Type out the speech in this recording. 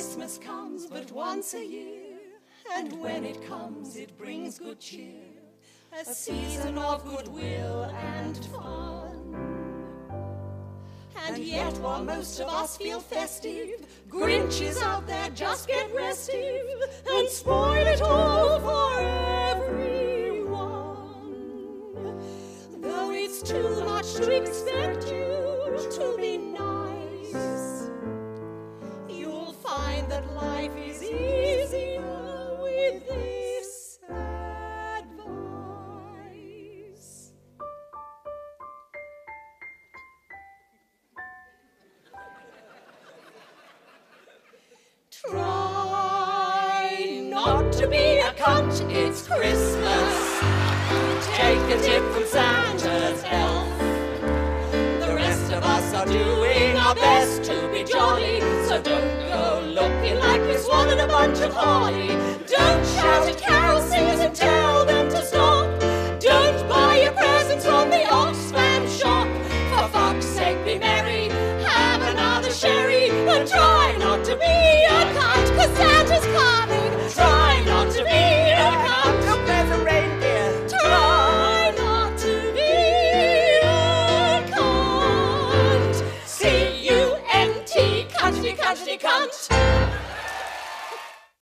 Christmas comes but once a year, and when it comes, it brings good cheer, a season of goodwill and fun. And yet, while most of us feel festive, Grinches out there just get restive and spoil it all for everyone. Though it's too much to expect you not to be a cunt, it's Christmas. Take a tip from Santa's elf. The rest of us are doing our best to be jolly, so don't go looking like we swallowed a bunch of holly. Don't shout at carol singers and tell them to stop. Don't buy your presents from the Oxfam shop. For fuck's sake, be merry, have another sherry, and try not to be Praktikant.